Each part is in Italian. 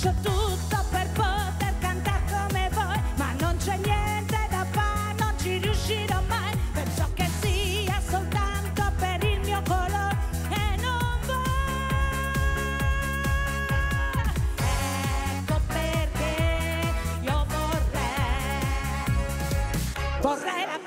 faccio tutto per poter cantare come voi, ma non c'è niente da fare, non ci riuscirò mai. Penso che sia soltanto per il mio colore e non va. Ecco perché io vorrei, vorrei la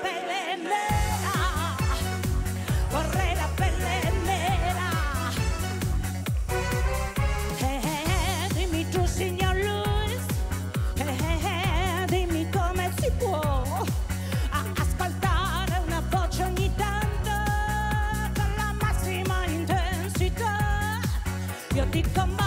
Come on.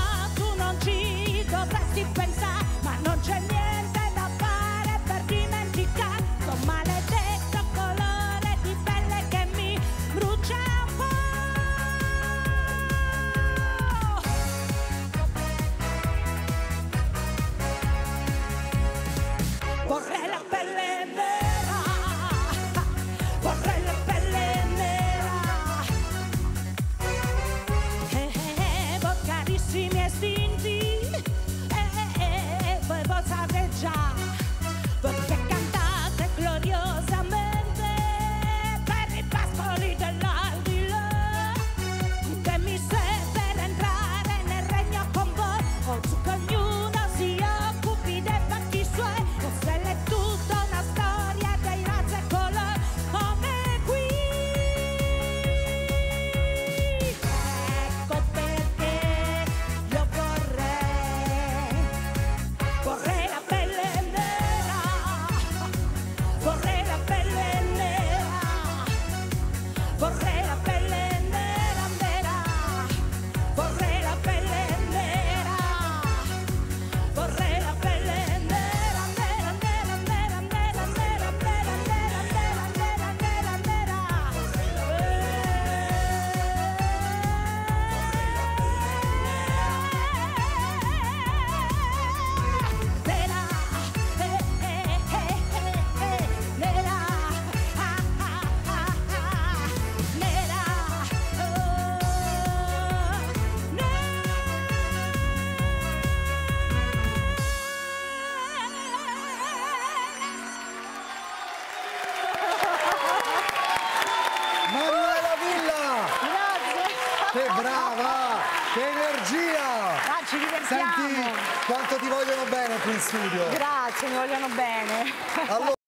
Che brava! Che energia! Ah, ci divertiamo! Senti quanto ti vogliono bene qui in studio! Grazie, mi vogliono bene! Allora...